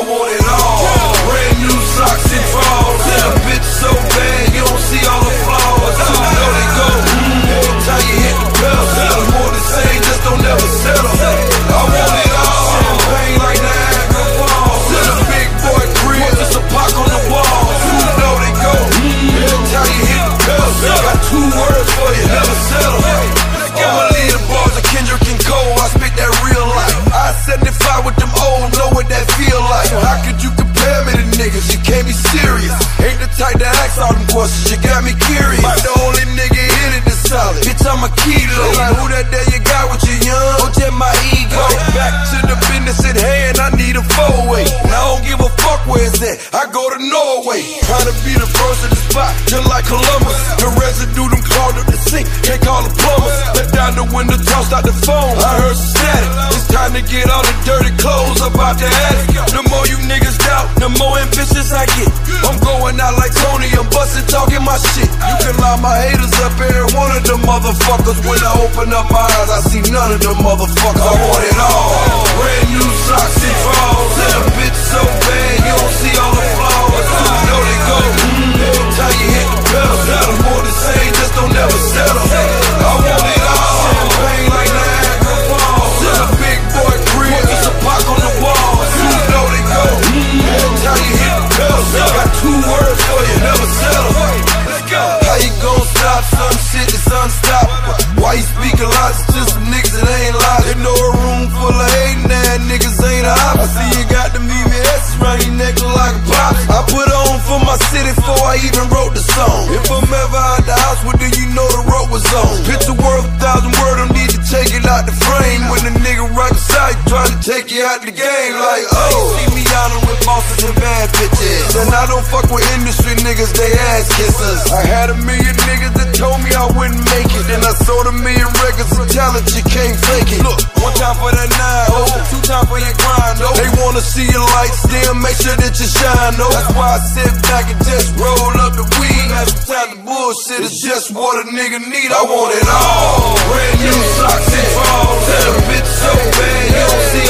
want it all. Brand new socks and drawers. And a bitch so bad you don't see all the flaws. You know they go. Mm, every time you hit the pedal, got more to say, just don't ever settle. I want it all. Champagne like Niagara Falls. And a big boy crib, just a pock on the wall. You know they go. Mm, every time you hit the pedal, got two words for you, never settle. I'ma leave the bars of Kendrick and Cole. I spit that real life. I 75 with them old, know what that feel like. Niggas? You can't be serious. Ain't the type to ask all them questions. You got me curious. Like the only nigga in it that's solid. Bitch, I'm a kilo. Like who that there you got with you young? Oh, just my ego. Back to the business at hand. I need a four way. And I don't give a fuck where it's at. I go to Norway. Trying to be the first at the spot, just like Columbus. The residue them clogged up the sink. Can't call the plumbers. Let down the window, tossed out the phone. I heard some static. It's time to get all the dirty clothes up out the attic. The more you niggas doubt, the more ambitious I get. I'm going out like Tony, I'm busting, talking my shit. You can line my haters up, every one of them motherfuckers. When I open up my eyes, I see none of them motherfuckers. I want it all. Pedal, got two words for you, never settle. How you gon' stop some shit that's unstoppable? Why you speak a lot to some niggas that ain't loud? They know a room full of hating ass niggas ain't a op. I see you got the VVS around your neck like a pop. I put on for my city before I even wrote the song. If I'm ever out the house, well then you know the rope was on. Picture worth with and bad bitches. And I don't fuck with industry niggas, they ass kissers. I had a million niggas that told me I wouldn't make it. Then I sold a million records of talent, you can't fake it. Look, one time for that nine, oh, two time for your grind, oh. They wanna see your lights dim, make sure that you shine, oh. That's why I sit back and just roll up the weed. Half the time the bullshit is just what a nigga need. I want it all. Brand new socks and drawers. And a bitch so bad, you don't see